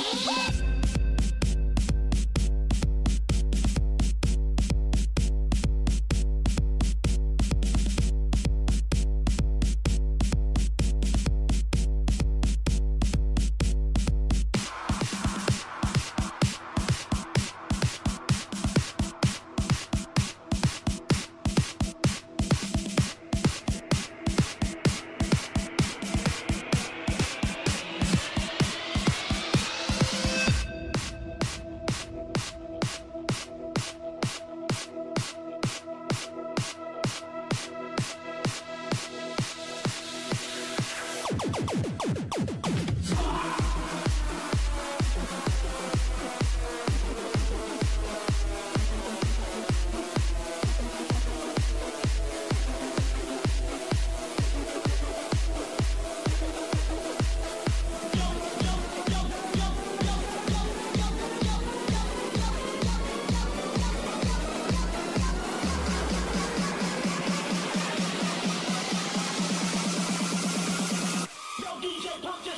Yeah. Come, come.